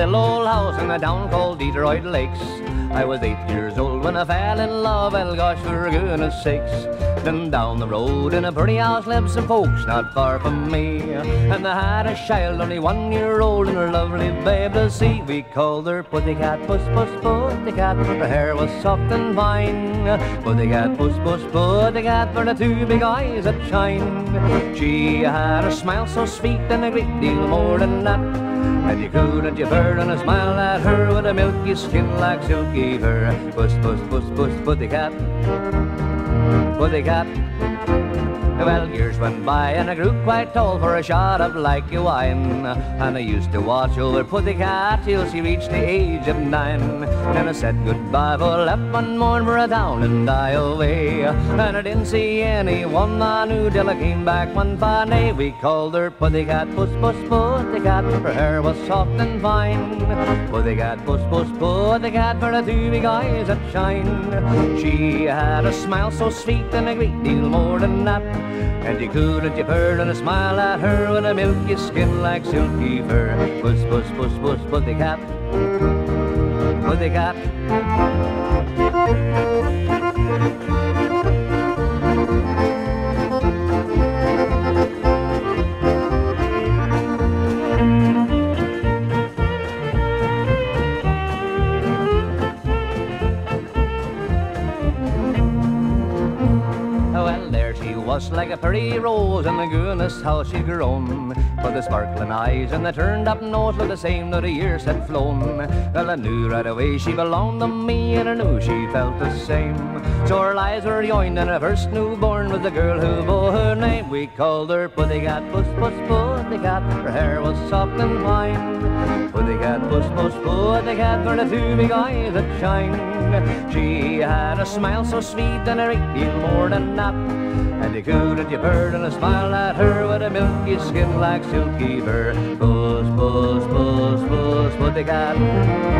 a town called Detroit Lakes. I was eight years old when I fell in love, well gosh, for goodness sakes. Then down the road in a pretty house lived some folks not far from me. And they had a child only one year old and a lovely babe to see. We called her Pussycat, Puss, Puss, Pussycat. Her hair was soft and fine. Pussycat, Puss, Puss, Pussycat, for the two big eyes that shine. She had a smile so sweet and a great deal more than that. And you couldn't you've heard on a smile at her with a milky skin like silky fur. Puss, puss, puss, puss, putty cat. Putty cat. Well, years went by and I grew quite tall for a shot of like a wine. And I used to watch over Pussycat till she reached the age of nine. Then I said goodbye for left one morn for a town and die away. And I didn't see anyone I knew till I came back one fine day. We called her Pussycat, Puss, Puss, Pussycat. Her hair was soft and fine. Pussycat, Puss, Puss, Pussycat for the two big eyes that shine. She had a smile so sweet and a great deal more than that. And you couldn't you heard on a smile at her with a milky skin like silky fur. Puss, puss, puss, puss, putty cat. Putty cat. Was like a pretty rose, and the goodness how she'd grown. For the sparkling eyes and the turned up nose were the same though the years had flown. Well, I knew right away she belonged to me, and I knew she felt the same. So our lives were joined, and our first newborn was the girl who bore her name. We called her Pussycat, Puss, Puss, Pussycat. Her hair was soft and fine. Pussycat, Puss, Puss, Pussycat, for the two big eyes that shine. She had a smile so sweet and a great deal more than that. And you couldn't you bird and a smile at her with a milky skin like silky fur. Puss, puss, puss, puss, pussycat.